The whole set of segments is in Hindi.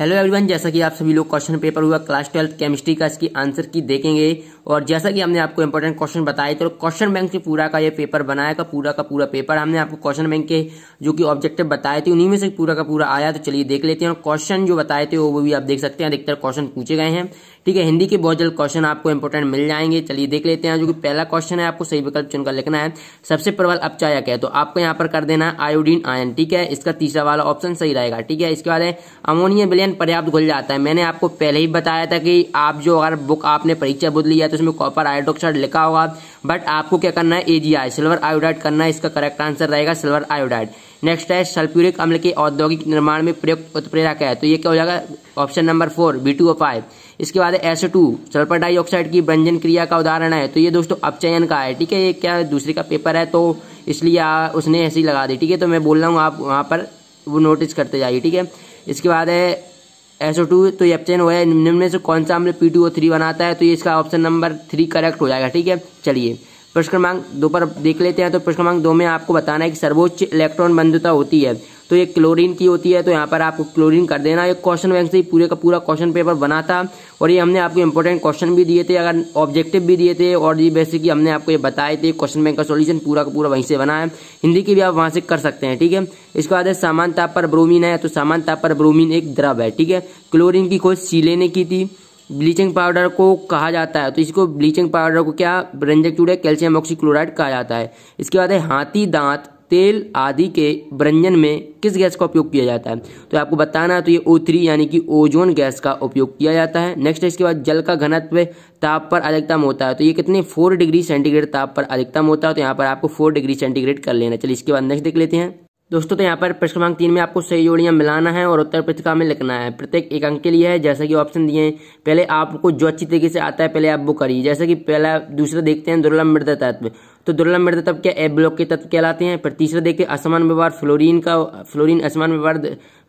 हेलो एवरीवन जैसा कि आप सभी लोग क्वेश्चन पेपर हुआ क्लास ट्वेल्थ केमिस्ट्री का इसकी आंसर की देखेंगे। और जैसा कि हमने आपको इंपॉर्टेंट क्वेश्चन बताए तो क्वेश्चन बैंक से पूरा का ये पेपर बनाया का पूरा का पूरा पेपर हमने आपको क्वेश्चन बैंक के जो कि ऑब्जेक्टिव बताए थे, उन्हीं में से पूरा का पूरा आया तो चलिए देख लेते हैं। और क्वेश्चन जो बताए थे, वो भी आप देख सकते हैं, अधिकतर क्वेश्चन पूछे गए हैं। ठीक है, हिंदी के बहुत जल्द क्वेश्चन आपको इंपॉर्टेंट मिल जाएँगे। चलिए देख लेते हैं, जो कि पहला क्वेश्चन है, आपको सही विकल्प चुनकर लिखना है। सबसे प्रबल अपचायक है? तो आपको यहाँ पर कर देना आयोडीन आयन ठीक है? इसका तीसरा वाला ऑप्शन सही रहेगा, ठीक है? इसके बाद अमोनिया विलयन पर्याप्त घुल जाता है। मैंने आपको पहले ही बताया था कि आप जो अगर बुक आपने परीक्षा बुद्ध लिया तो उसमें कॉपर हाइड्रोक्साइड लिखा होगा। बट आपको क्या करना है? एजीआई सिल्वर आयोडाइड करना है। इसका करेक्ट आंसर रहेगा सिल्वर आयोडाइड नेक्स्ट है सल्फ्यूरिक अम्ल के औद्योगिक निर्माण में प्रयुक्त उत्प्रेरक है। तो ये क्या हो जाएगा? Option number four B two five इसके बाद एस टू सल्फ़र डाइऑक्साइड की व्यंजन क्रिया का उदाहरण है। तो ये दोस्तों अपचयन का है, ठीक है? ये क्या दूसरे का पेपर है? तो इसलिए उसने ऐसे लगा दी, ठीक है? तो मैं बोल रहा हूँ, आप वहाँ पर वो नोटिस करते जाइए, ठीक है? इसके बाद है एसओ टू तो ये ऑप्शन हुआ है निम्न में से कौन सा हमने पी टू ओ थ्री बनाता है तो ये इसका ऑप्शन नंबर थ्री करेक्ट हो जाएगा, ठीक है? चलिए। प्रश्न क्रमांक दो पर देख लेते हैं तो प्रश्न क्रमांक दो में आपको बताना है कि सर्वोच्च इलेक्ट्रॉन बंधुता होती है। तो ये क्लोरीन की होती है तो यहाँ पर आपको क्लोरीन कर देना। एक क्वेश्चन बैंक से ही पूरे का पूरा क्वेश्चन पेपर बना था, और ये हमने आपको इंपॉर्टेंट क्वेश्चन भी दिए थे, अगर ऑब्जेक्टिव भी दिए थे, और ये बेसिकली हमने आपको ये बताए थे। क्वेश्चन बैंक का सोल्यूशन पूरा का पूरा वहीं से बना है। हिंदी की भी आप वहाँ से कर सकते हैं, ठीक है? इसके बाद सामान्य ताप पर ब्रोमीन है तो सामान्य ताप पर ब्रोमीन एक द्रव है, ठीक है? क्लोरीन की खोज सीले ने की थी। ब्लीचिंग पाउडर को कहा जाता है। तो इसको ब्लीचिंग पाउडर को क्या? रंजक चूड़े कैल्शियम ऑक्सीक्लोराइड कहा जाता है। इसके बाद है, हाथी, दांत, तेल आदि के व्यंजन में किस गैस का उपयोग किया जाता है? तो आपको बताना है तो ये ओ थ्री यानी कि ओजोन गैस का उपयोग किया जाता है। नेक्स्ट इसके बाद जल का घनत्व, ताप पर अधिकतम होता है। तो ये कितने? फोर डिग्री सेंटीग्रेड ताप पर अधिकतम होता है। तो यहाँ पर आपको फोर डिग्री सेंटीग्रेड कर लेना चलिए, इसके बाद नेक्स्ट देख लेते हैं। दोस्तों तो यहाँ पर प्रश्न क्रमांक तीन में आपको सही जोड़ियाँ मिलाना है और उत्तर पत्रिका में लिखना है। प्रत्येक एक अंक के लिए है, जैसा कि ऑप्शन दिए हैं। पहले आपको जो अच्छी तरीके से आता है, पहले आप वो करिए। जैसे कि पहला, दूसरा देखते हैं, दुर्लभ मृदा तत्व। तो दुर्लभ मृदा तत्व क्या ए ब्लॉक के तत्व कहलाते हैं? फिर तीसरा देखते हैं, असमान व्यवहार फ्लोरीन का फ्लोरीन असमान व्यवहार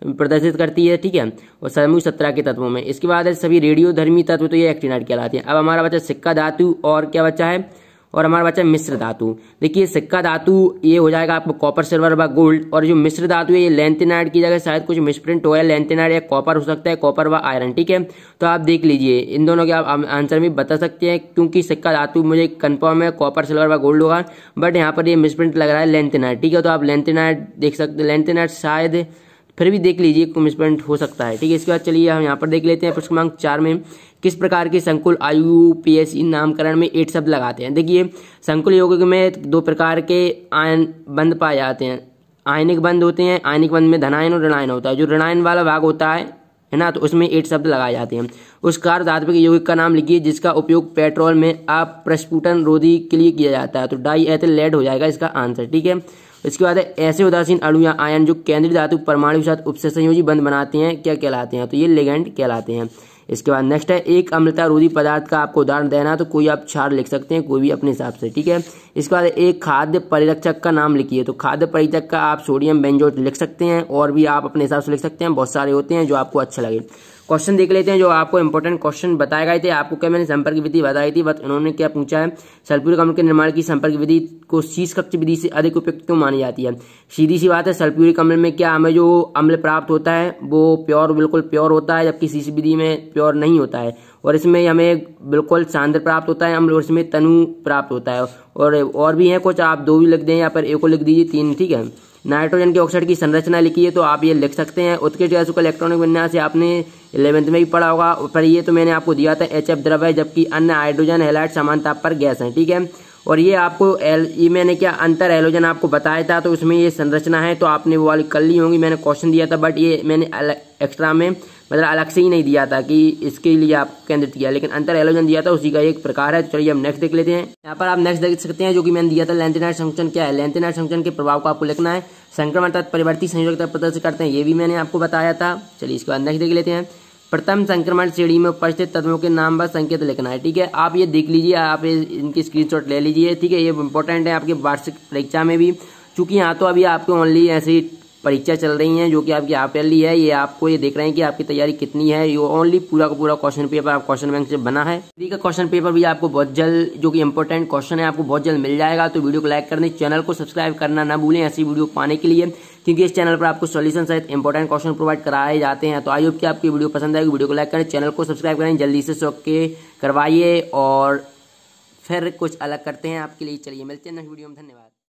प्रदर्शित करती है, ठीक है? और समूह सत्रह के तत्वों में। इसके बाद सभी रेडियो धर्मी तत्व तो ये एक्टिनाइट कहलाते हैं। अब हमारा बच्चा सिक्का धातु और क्या बच्चा है? और हमारा बचा मिश्र धातु। देखिए, सिक्का धातु, ये हो जाएगा आपको कॉपर सिल्वर व गोल्ड और जो मिश्र धातु है, ये लेंथेनाइड की जगह शायद कुछ मिसप्रिंट हो गया लेंथेनाइड या कॉपर हो सकता है कॉपर व आयरन ठीक है? तो आप देख लीजिए, इन दोनों के आप आंसर भी बता सकते हैं, क्योंकि सिक्का धातु मुझे कन्फर्म है कॉपर सिल्वर व गोल्ड होगा बट यहाँ पर ये मिसप्रिंट लग रहा है लेंथेनाइड ठीक है? तो आप लेंथेनाइड देख सकते लेंथेनाइड शायद फिर भी देख लीजिए मिसप्रिंट हो सकता है। ठीक है, इसके बाद चलिए हम यहाँ पर देख लेते हैं प्रश्न क्रमांक चार में किस प्रकार के संकुल आयु पीएसई नामकरण में एट शब्द लगाते हैं। देखिए, संकुल यौगिक में दो प्रकार के आयन बंद पाए जाते हैं। आयनिक बंद होते हैं, आयनिक बंद में धनायन और ऋणायन होता है। जो ऋणायन वाला भाग होता है है ना तो उसमें एट शब्द लगाए जाते हैं। उस कार धात्विक यौगिक का नाम लिखिए, जिसका उपयोग पेट्रोल में अप्रस्फुटन रोधी के लिए किया जाता है। तो डाई एथिल लेड हो जाएगा इसका आंसर, ठीक है? इसके बाद ऐसे उदासीन अणु या आयन जो केंद्रीय धातु परमाणु के साथ उपसंयोजी बंद बनाते हैं, क्या कहलाते हैं? तो ये लेगेंड कहलाते हैं। इसके बाद नेक्स्ट है, एक अम्लता रोधी पदार्थ का आपको उदाहरण देना है तो कोई आप छार लिख सकते हैं, कोई भी अपने हिसाब से, ठीक है? इसके बाद एक खाद्य परिरक्षक का नाम लिखिए तो खाद्य परिरक्षक का आप सोडियम बेंजोट लिख सकते हैं, और भी आप अपने हिसाब से लिख सकते हैं, बहुत सारे होते हैं जो आपको अच्छा लगे। क्वेश्चन देख लेते हैं जो आपको इंपॉर्टेंट क्वेश्चन बताए गए थे। आपको क्या मैंने संपर्क विधि बताई थी? बट उन्होंने क्या पूछा है? सल्फ्यूरिक अम्ल के निर्माण की संपर्क विधि को शीश कक्ष विधि से अधिक उपयुक्त क्यों मानी जाती है? सीधी सी बात है, सल्फ्यूरिक अम्ल में क्या हमें जो अम्ल प्राप्त होता है, वो प्योर, बिल्कुल प्योर होता है, जबकि शीश विधि में प्योर नहीं होता है। और इसमें हमें बिल्कुल सांद्र प्राप्त होता है अम्ल और इसमें तनु प्राप्त होता है। और और भी है कुछ, आप दो भी लिख दें या पर एक को लिख दीजिए, तीन, ठीक है? नाइट्रोजन के ऑक्साइड की संरचना लिखी है तो आप ये लिख सकते हैं। उत्कृष्ट गैसों का इलेक्ट्रॉनिक विन्यास से आपने इलेवंथ में भी पढ़ा होगा। पर ये तो मैंने आपको दिया था एच एफ़ द्रव है जबकि अन्य हाइड्रोजन हेलाइट समान ताप पर गैस है, ठीक है? और ये आपको एल, ये मैंने क्या अंतर एलोजन आपको बताया था तो उसमें ये संरचना है तो आपने वो वाली कर ली होंगी, मैंने क्वेश्चन दिया था बट ये मैंने एक्स्ट्रा में मतलब अलग से ही नहीं दिया था कि इसके लिए आप केंद्रित किया, लेकिन अंतर एलोजन दिया था, उसी का एक प्रकार है तो चलिए हम नेक्स्ट देख लेते हैं। यहाँ पर आप नेक्स्ट देख सकते हैं, जो कि मैंने दिया था लेंथेनाइट संक्शन क्या है? लेंथेनाइट संक्शन के प्रभाव को आपको लिखना है, संक्रमण तथा परिवर्ती संयोजकता प्रदर्शित करते हैं, ये भी मैंने आपको बताया था। चलिए इसके बाद नेक्स्ट देख लेते हैं। प्रथम संक्रमण श्रेणी में उपस्थित तत्वों के नाम व संकेत लिखना है, ठीक है? आप ये देख लीजिए, आप इनकी स्क्रीनशॉट ले लीजिए, ठीक है? ये इंपॉर्टेंट है आपके वार्षिक परीक्षा में भी। चूँकि यहाँ तो अभी आपको ओनली ऐसी परीक्षा चल रही हैं, जो कि आपकी आप ली है, ये आपको ये देख रहे हैं कि आपकी तैयारी कितनी है। ये ओनली पूरा का पूरा क्वेश्चन पेपर आप क्वेश्चन बैंक से बना है। हिंदी का क्वेश्चन पेपर भी आपको बहुत जल्द, जो कि इंपॉर्टेंट क्वेश्चन है, आपको बहुत जल्द मिल जाएगा। तो वीडियो को लाइक करने चैनल को सब्सक्राइब करना ना भूलें ऐसी वीडियो पाने के लिए, क्योंकि इस चैनल पर आपको सोल्यूशन सहित इंपॉर्टेंट क्वेश्चन प्रोवाइड कराए जाते हैं। तो आई होप कि आपकी वीडियो पसंद आएगी। वीडियो को लाइक करें चैनल को सब्सक्राइब करें, जल्दी से सो के करवाइए। और फिर कुछ अलग करते हैं आपके लिए। चलिए, मिलते हैं नेक्स्ट वीडियो में। धन्यवाद।